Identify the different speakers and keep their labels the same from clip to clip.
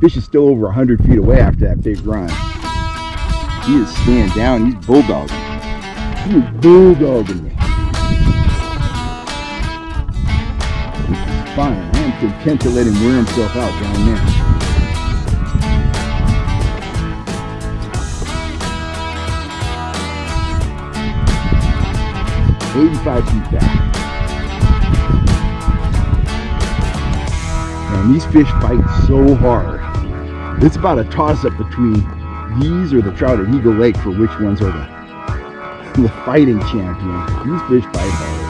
Speaker 1: Fish is still over 100 feet away after that big run. He is staying down. He's bulldogging. He is bulldogging me. Fine. I am content to let him wear himself out down there. 85 feet back. And these fish fight so hard. It's about a toss-up between these or the trout at Eagle Lake for which ones are the, the fighting champions. These fish fight hard.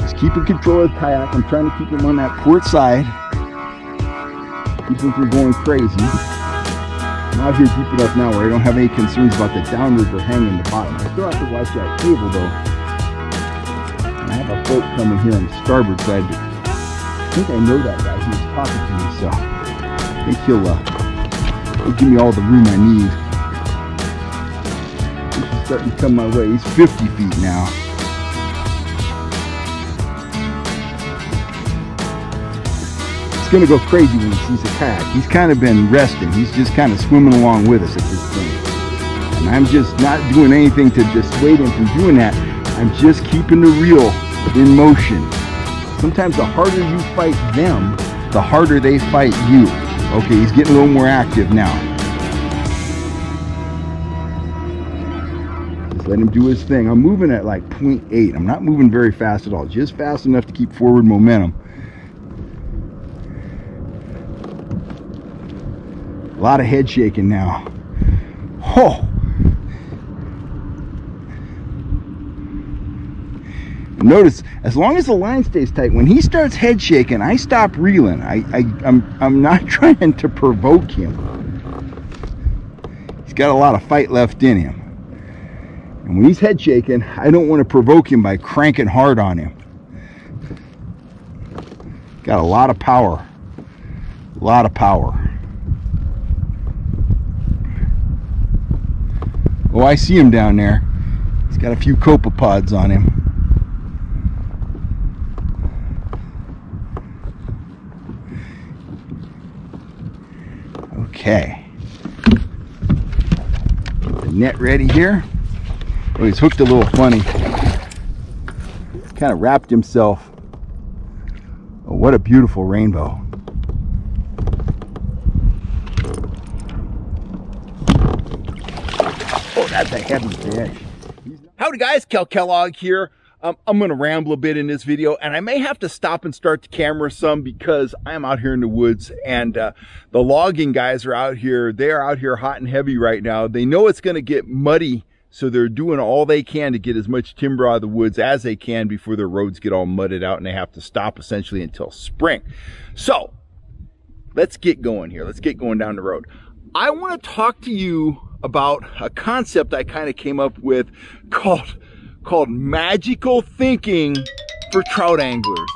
Speaker 1: Just keeping control of the kayak. I'm trying to keep him on that port side. Keep him from going crazy. I'm out here deep enough now where I don't have any concerns about the downrigger hanging the bottom. I still have to watch that cable though. I have a boat coming here on the starboard side, think I know that guy. He was talking to me, so I think he'll, uh, he'll give me all the room I need. He's starting to come my way. He's 50 feet now. He's going to go crazy when he sees a kayak. He's kind of been resting. He's just kind of swimming along with us at this point. And I'm just not doing anything to dissuade him from doing that. I'm just keeping the reel in motion. Sometimes the harder you fight them, the harder they fight you. Okay, he's getting a little more active now. Just let him do his thing. I'm moving at like 0.8. I'm not moving very fast at all. Just fast enough to keep forward momentum. A lot of head shaking now. Oh! Notice, as long as the line stays tight, when he starts head shaking, I stop reeling. I, I, I'm, I'm not trying to provoke him. He's got a lot of fight left in him. And when he's head shaking, I don't want to provoke him by cranking hard on him. Got a lot of power. A lot of power. Oh, I see him down there. He's got a few copepods on him. Okay. the net ready here. Oh, he's hooked a little funny. Kind of wrapped himself. Oh, what a beautiful rainbow. Oh, that's a heavy fish.
Speaker 2: Howdy guys, Kel Kellogg here. Um, I'm going to ramble a bit in this video and I may have to stop and start the camera some because I'm out here in the woods and uh, the logging guys are out here. They're out here hot and heavy right now. They know it's going to get muddy so they're doing all they can to get as much timber out of the woods as they can before the roads get all mudded out and they have to stop essentially until spring. So let's get going here. Let's get going down the road. I want to talk to you about a concept I kind of came up with called called magical thinking for trout anglers.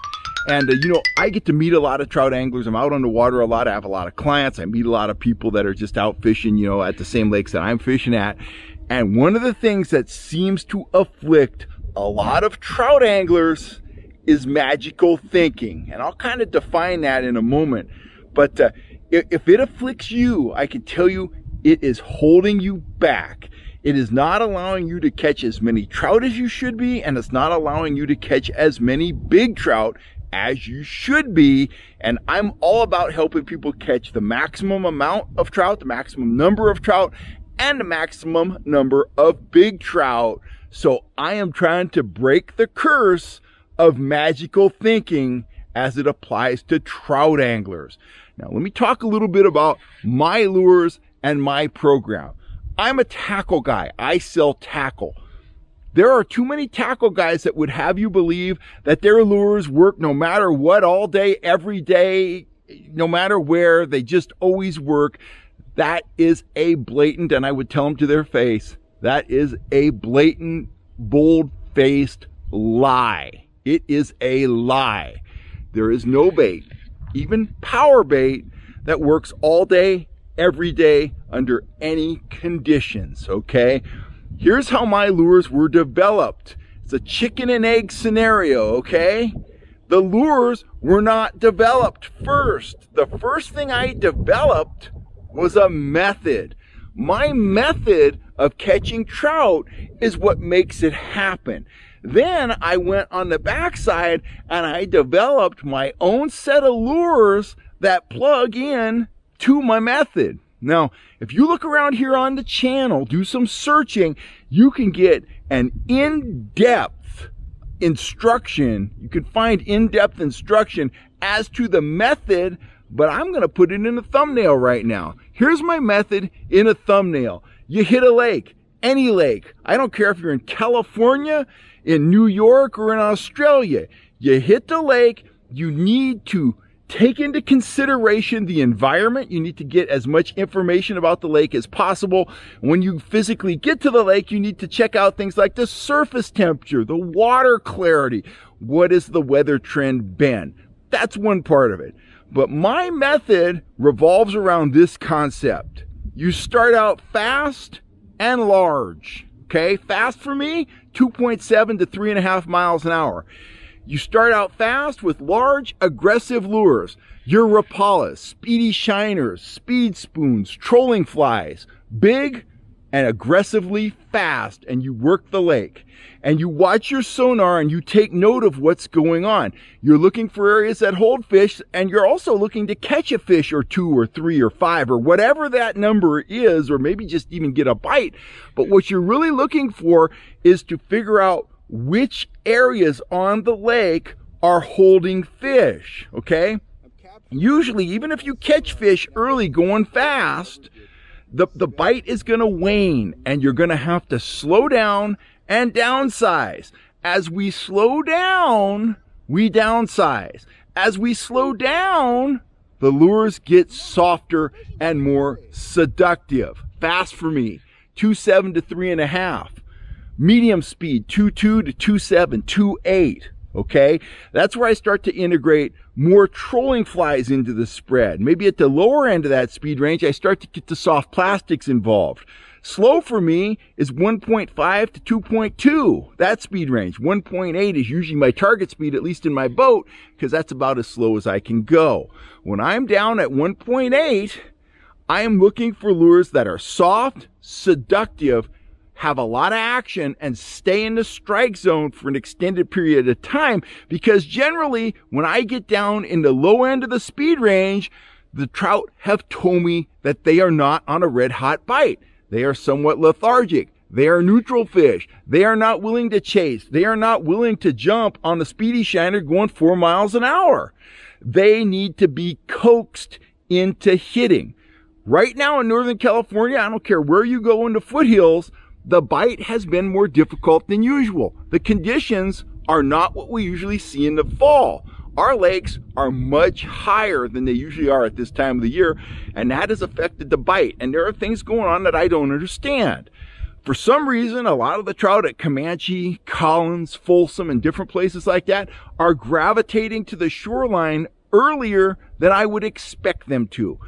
Speaker 2: And uh, you know, I get to meet a lot of trout anglers. I'm out on the water a lot. I have a lot of clients. I meet a lot of people that are just out fishing, you know, at the same lakes that I'm fishing at. And one of the things that seems to afflict a lot of trout anglers is magical thinking. And I'll kind of define that in a moment. But uh, if it afflicts you, I can tell you it is holding you back. It is not allowing you to catch as many trout as you should be, and it's not allowing you to catch as many big trout as you should be. And I'm all about helping people catch the maximum amount of trout, the maximum number of trout, and the maximum number of big trout. So I am trying to break the curse of magical thinking as it applies to trout anglers. Now, let me talk a little bit about my lures and my program. I'm a tackle guy. I sell tackle. There are too many tackle guys that would have you believe that their lures work no matter what, all day, every day, no matter where. They just always work. That is a blatant, and I would tell them to their face, that is a blatant, bold faced lie. It is a lie. There is no bait, even power bait, that works all day, every day under any conditions, okay? Here's how my lures were developed. It's a chicken and egg scenario, okay? the lures were not developed first. The first thing I developed was a method. My method of catching trout is what makes it happen. Then I went on the backside and I developed my own set of lures that plug in to my method. Now, if you look around here on the channel, do some searching, you can get an in-depth instruction. You can find in-depth instruction as to the method, but I'm going to put it in a thumbnail right now. Here's my method in a thumbnail. You hit a lake, any lake. I don't care if you're in California, in New York, or in Australia. You hit the lake, you need to take into consideration the environment. You need to get as much information about the lake as possible. When you physically get to the lake, you need to check out things like the surface temperature, the water clarity. What has the weather trend been? That's one part of it. But my method revolves around this concept. You start out fast and large. Okay. Fast for me, 2.7 to three and a half miles an hour. You start out fast with large, aggressive lures. Your Rapalas, speedy shiners, speed spoons, trolling flies. Big and aggressively fast and you work the lake and you watch your sonar and you take note of what's going on. You're looking for areas that hold fish and you're also looking to catch a fish or two or three or five or whatever that number is or maybe just even get a bite. But what you're really looking for is to figure out which areas on the lake are holding fish, okay? Usually, even if you catch fish early going fast, the, the bite is going to wane and you're going to have to slow down and downsize. As we slow down, we downsize. As we slow down, the lures get softer and more seductive. Fast for me, two seven to three and a half. Medium speed, 2.2 to 2.7, 2.8. Okay. That's where I start to integrate more trolling flies into the spread. Maybe at the lower end of that speed range, I start to get the soft plastics involved. Slow for me is 1.5 to 2.2. That speed range. 1.8 is usually my target speed, at least in my boat, because that's about as slow as I can go. When I'm down at 1.8, I am looking for lures that are soft, seductive, have a lot of action and stay in the strike zone for an extended period of time because generally when I get down in the low end of the speed range, the trout have told me that they are not on a red hot bite. They are somewhat lethargic. They are neutral fish. They are not willing to chase. They are not willing to jump on the speedy shiner going four miles an hour. They need to be coaxed into hitting. Right now in Northern California, I don't care where you go in the foothills, the bite has been more difficult than usual. The conditions are not what we usually see in the fall. Our lakes are much higher than they usually are at this time of the year, and that has affected the bite. And there are things going on that I don't understand. For some reason, a lot of the trout at Comanche, Collins, Folsom, and different places like that are gravitating to the shoreline earlier than I would expect them to.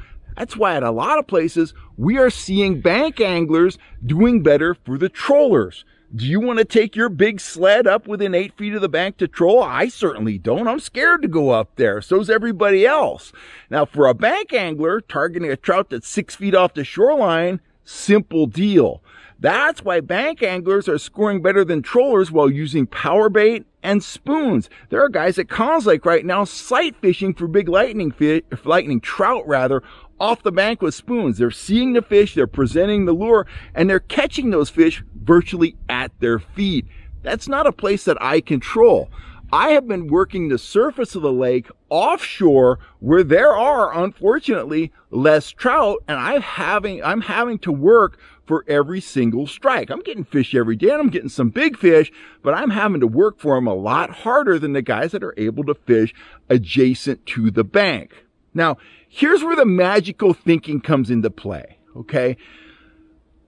Speaker 2: That's why at a lot of places, we are seeing bank anglers doing better for the trollers. Do you want to take your big sled up within eight feet of the bank to troll? I certainly don't. I'm scared to go up there. So's everybody else. Now, for a bank angler targeting a trout that's six feet off the shoreline, simple deal. That's why bank anglers are scoring better than trollers while using power bait and spoons. There are guys at Collins Lake right now sight fishing for big lightning fish, lightning trout rather, off the bank with spoons. They're seeing the fish, they're presenting the lure, and they're catching those fish virtually at their feet. That's not a place that I control. I have been working the surface of the lake offshore where there are unfortunately less trout and I'm having, I'm having to work for every single strike. I'm getting fish every day and I'm getting some big fish, but I'm having to work for them a lot harder than the guys that are able to fish adjacent to the bank. Now, here's where the magical thinking comes into play. Okay.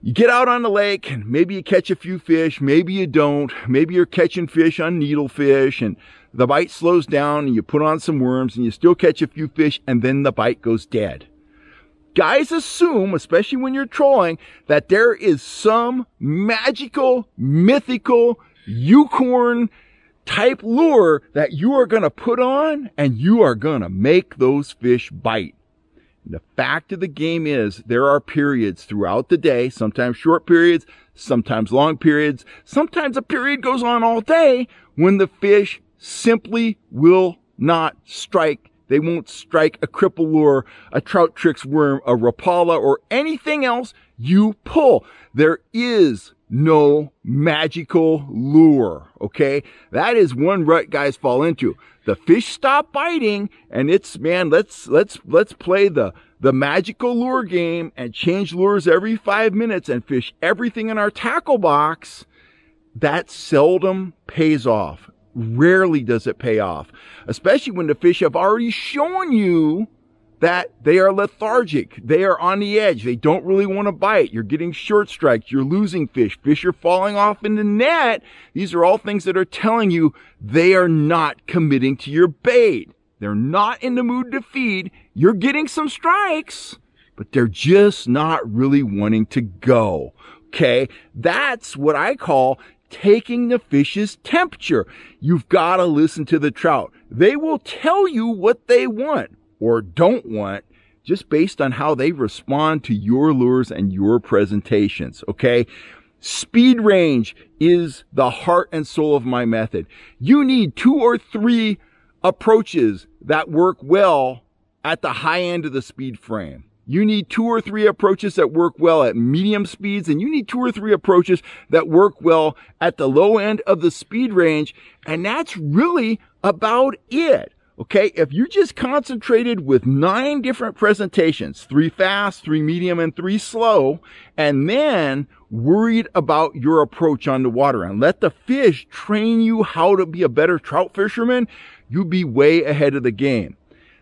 Speaker 2: You get out on the lake and maybe you catch a few fish. Maybe you don't. Maybe you're catching fish on needlefish and the bite slows down and you put on some worms and you still catch a few fish and then the bite goes dead. Guys assume, especially when you're trolling, that there is some magical, mythical, unicorn type lure that you are going to put on and you are going to make those fish bite. The fact of the game is there are periods throughout the day, sometimes short periods, sometimes long periods, sometimes a period goes on all day when the fish simply will not strike. They won't strike a cripple lure, a trout tricks worm, a rapala, or anything else you pull. There is no magical lure. Okay. That is one rut guys fall into. The fish stop biting and it's, man, let's, let's, let's play the, the magical lure game and change lures every five minutes and fish everything in our tackle box. That seldom pays off. Rarely does it pay off, especially when the fish have already shown you that they are lethargic. They are on the edge. They don't really want to bite. You're getting short strikes. You're losing fish. Fish are falling off in the net. These are all things that are telling you they are not committing to your bait. They're not in the mood to feed. You're getting some strikes, but they're just not really wanting to go. Okay. That's what I call taking the fish's temperature. You've got to listen to the trout. They will tell you what they want or don't want just based on how they respond to your lures and your presentations. Okay. Speed range is the heart and soul of my method. You need two or three approaches that work well at the high end of the speed frame. You need two or three approaches that work well at medium speeds and you need two or three approaches that work well at the low end of the speed range. And that's really about it. Okay, if you just concentrated with nine different presentations, three fast, three medium, and three slow, and then worried about your approach on the water and let the fish train you how to be a better trout fisherman, you'd be way ahead of the game.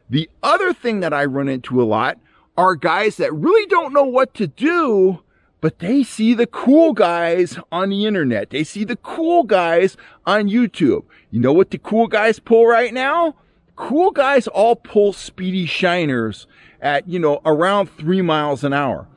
Speaker 2: The other thing that I run into a lot are guys that really don't know what to do, but they see the cool guys on the internet. They see the cool guys on YouTube. You know what the cool guys pull right now? Cool guys all pull speedy shiners at, you know, around three miles an hour.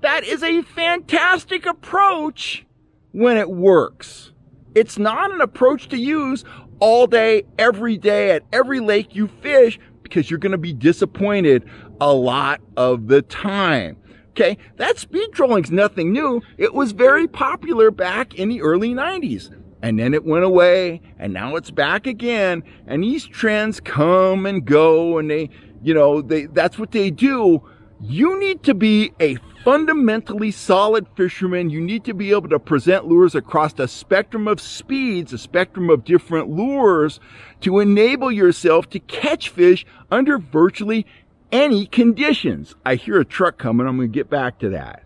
Speaker 2: That is a fantastic approach when it works. It's not an approach to use all day, every day at every lake you fish because you're going to be disappointed a lot of the time. Okay. That speed trolling's nothing new. It was very popular back in the early 90s and then it went away and now it's back again. And these trends come and go and they you know they that's what they do. You need to be a fundamentally solid fisherman. You need to be able to present lures across a spectrum of speeds a spectrum of different lures to enable yourself to catch fish under virtually any conditions. I hear a truck coming. I'm going to get back to that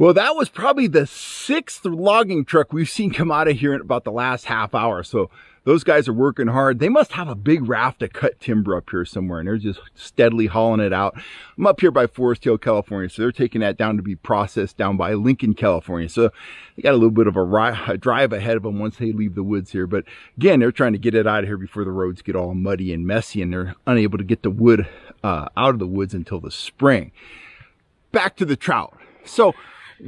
Speaker 2: Well, that was probably the sixth logging truck we've seen come out of here in about the last half hour. So those guys are working hard. They must have a big raft to cut timber up here somewhere and they're just steadily hauling it out. I'm up here by Foresthill, California. So they're taking that down to be processed down by Lincoln, California. So they got a little bit of a, a drive ahead of them once they leave the woods here. But again, they're trying to get it out of here before the roads get all muddy and messy and they're unable to get the wood uh, out of the woods until the spring. Back to the trout. So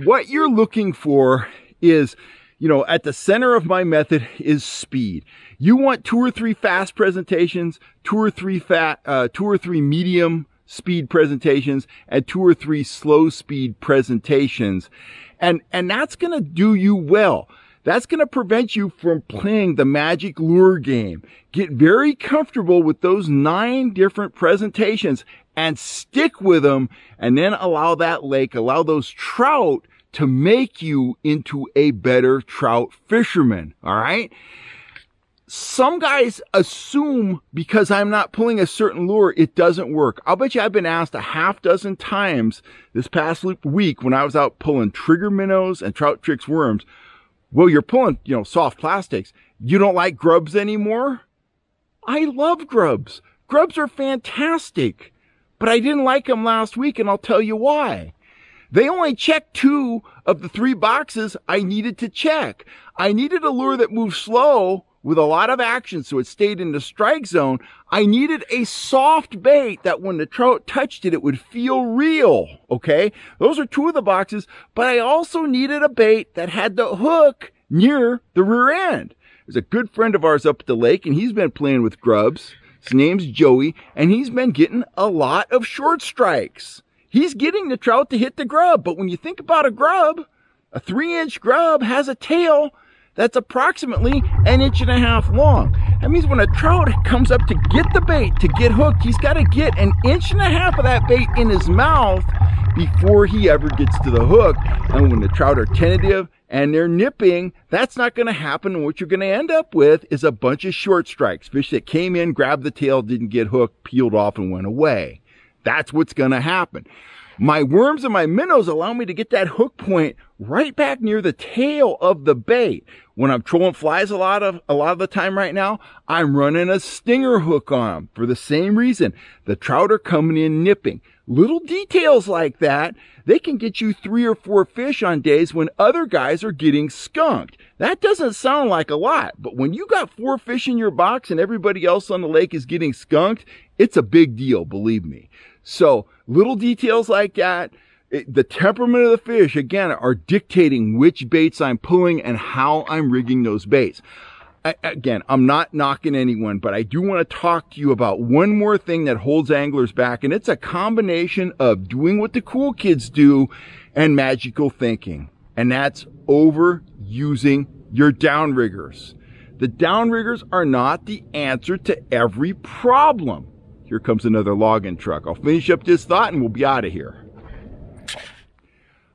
Speaker 2: what you're looking for is, you know, at the center of my method is speed. You want two or three fast presentations, two or three fat, uh, two or three medium speed presentations and two or three slow speed presentations. And, and that's going to do you well. That's going to prevent you from playing the magic lure game. Get very comfortable with those nine different presentations and stick with them and then allow that lake, allow those trout to make you into a better trout fisherman. All right. Some guys assume because I'm not pulling a certain lure, it doesn't work. I'll bet you I've been asked a half dozen times this past week when I was out pulling trigger minnows and trout tricks worms. Well, you're pulling, you know, soft plastics. You don't like grubs anymore? I love grubs. Grubs are fantastic but I didn't like them last week and I'll tell you why. They only checked two of the three boxes I needed to check. I needed a lure that moved slow with a lot of action so it stayed in the strike zone, I needed a soft bait that when the trout touched it, it would feel real. Okay. Those are two of the boxes, but I also needed a bait that had the hook near the rear end. There's a good friend of ours up at the lake and he's been playing with grubs. His name's Joey and he's been getting a lot of short strikes. He's getting the trout to hit the grub, but when you think about a grub, a three inch grub has a tail that's approximately an inch and a half long. That means when a trout comes up to get the bait, to get hooked, he's got to get an inch and a half of that bait in his mouth before he ever gets to the hook. And when the trout are tentative and they're nipping, that's not going to happen. What you're going to end up with is a bunch of short strikes. Fish that came in, grabbed the tail, didn't get hooked, peeled off and went away. That's what's going to happen. My worms and my minnows allow me to get that hook point right back near the tail of the bait. When I'm trolling flies a lot of, a lot of the time right now, I'm running a stinger hook on them for the same reason. The trout are coming in nipping. Little details like that, they can get you three or four fish on days when other guys are getting skunked. That doesn't sound like a lot, but when you got four fish in your box and everybody else on the lake is getting skunked, it's a big deal, believe me. So little details like that, it, the temperament of the fish, again, are dictating which baits I'm pulling and how I'm rigging those baits. I, again, I'm not knocking anyone, but I do want to talk to you about one more thing that holds anglers back, and it's a combination of doing what the cool kids do and magical thinking. And that's overusing your downriggers. The downriggers are not the answer to every problem. Here comes another logging truck. I'll finish up this thought and we'll be out of here.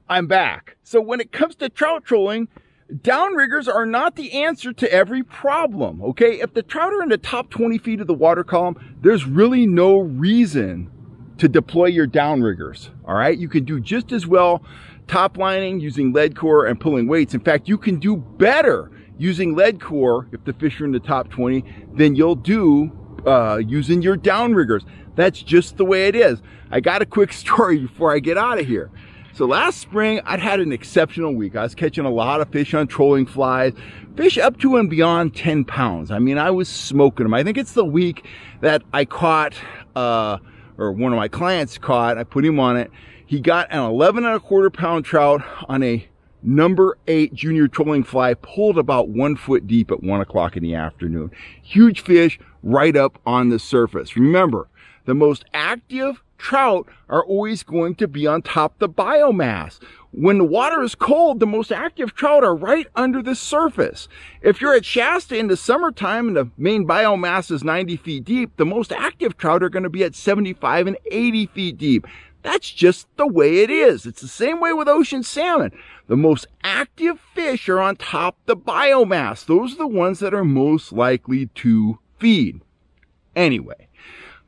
Speaker 2: I'm back. So when it comes to trout trolling, downriggers are not the answer to every problem, okay? If the trout are in the top 20 feet of the water column, there's really no reason to deploy your downriggers, all right? You can do just as well top lining using lead core and pulling weights. In fact, you can do better using lead core if the fish are in the top 20 than you'll do uh, using your downriggers. That's just the way it is. I got a quick story before I get out of here. So last spring, I'd had an exceptional week. I was catching a lot of fish on trolling flies, fish up to and beyond 10 pounds. I mean, I was smoking them. I think it's the week that I caught, uh, or one of my clients caught, I put him on it. He got an 11 and a quarter pound trout on a number eight junior trolling fly pulled about one foot deep at one o'clock in the afternoon. Huge fish right up on the surface. Remember, the most active trout are always going to be on top the biomass. When the water is cold, the most active trout are right under the surface. If you're at Shasta in the summertime and the main biomass is 90 feet deep, the most active trout are going to be at 75 and 80 feet deep. That's just the way it is. It's the same way with ocean salmon. The most active fish are on top the biomass. Those are the ones that are most likely to feed. Anyway,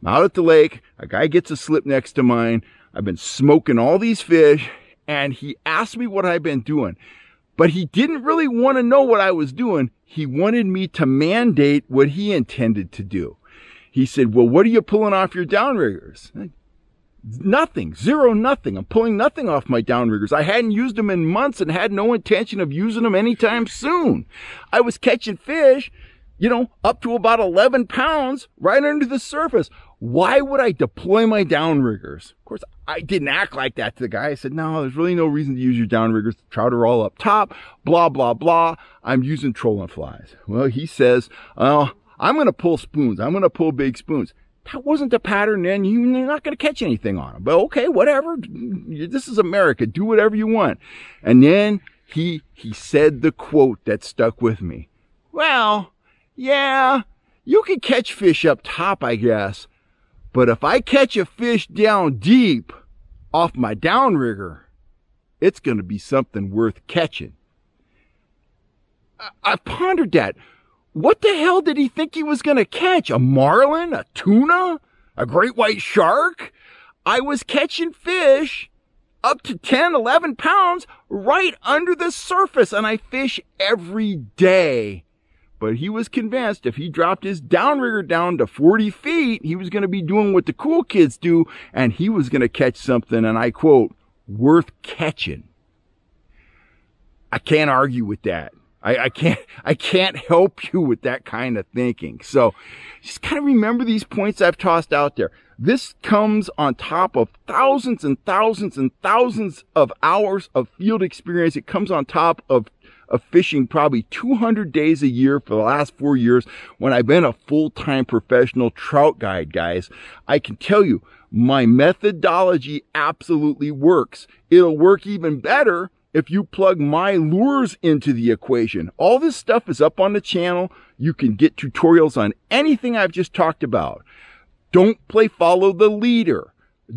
Speaker 2: I'm out at the lake. A guy gets a slip next to mine. I've been smoking all these fish and he asked me what I've been doing. But he didn't really want to know what I was doing. He wanted me to mandate what he intended to do. He said, well, what are you pulling off your downriggers? Nothing, zero, nothing. I'm pulling nothing off my downriggers. I hadn't used them in months and had no intention of using them anytime soon. I was catching fish, you know, up to about 11 pounds right under the surface. Why would I deploy my downriggers? Of course, I didn't act like that to the guy. I said, no, there's really no reason to use your downriggers. The trout are all up top, blah, blah, blah. I'm using trolling flies. Well, he says, oh, I'm going to pull spoons. I'm going to pull big spoons that wasn't the pattern then. You're not going to catch anything on them. But okay, whatever. This is America. Do whatever you want. And then he, he said the quote that stuck with me. Well, yeah, you can catch fish up top, I guess. But if I catch a fish down deep off my downrigger, it's going to be something worth catching. I, I pondered that. What the hell did he think he was going to catch? A marlin? A tuna? A great white shark? I was catching fish up to 10, 11 pounds right under the surface and I fish every day. But he was convinced if he dropped his downrigger down to 40 feet, he was going to be doing what the cool kids do and he was going to catch something, and I quote, worth catching. I can't argue with that. I, I can't, I can't help you with that kind of thinking. So just kind of remember these points I've tossed out there. This comes on top of thousands and thousands and thousands of hours of field experience. It comes on top of of fishing probably 200 days a year for the last four years when I've been a full-time professional trout guide, guys. I can tell you my methodology absolutely works. It'll work even better if you plug my lures into the equation. All this stuff is up on the channel. You can get tutorials on anything I've just talked about. Don't play follow the leader.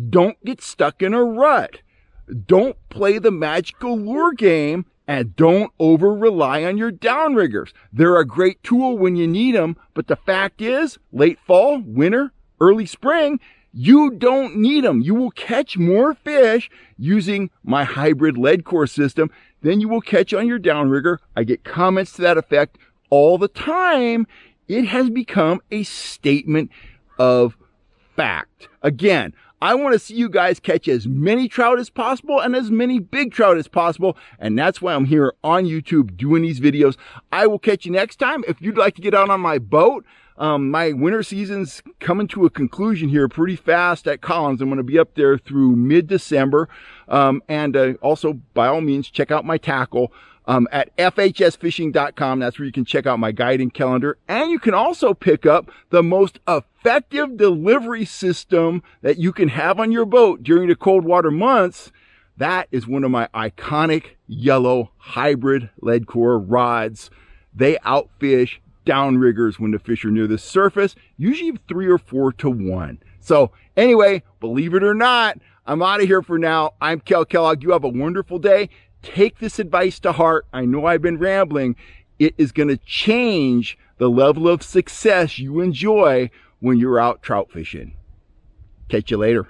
Speaker 2: Don't get stuck in a rut. Don't play the magical lure game and don't over rely on your downriggers. They're a great tool when you need them, but the fact is late fall, winter, early spring, you don't need them. You will catch more fish using my hybrid lead core system than you will catch on your downrigger. I get comments to that effect all the time. It has become a statement of fact. Again, I want to see you guys catch as many trout as possible and as many big trout as possible. And that's why I'm here on YouTube doing these videos. I will catch you next time. If you'd like to get out on my boat, um, my winter season's coming to a conclusion here pretty fast at Collins. I'm going to be up there through mid-December. Um, and uh, also, by all means, check out my tackle um, at fhsfishing.com. That's where you can check out my guiding calendar. And you can also pick up the most effective delivery system that you can have on your boat during the cold water months. That is one of my iconic yellow hybrid lead core rods. They outfish downriggers when the fish are near the surface, usually three or four to one. So anyway, believe it or not, I'm out of here for now. I'm Kel Kellogg. You have a wonderful day. Take this advice to heart. I know I've been rambling. It is going to change the level of success you enjoy when you're out trout fishing. Catch you later.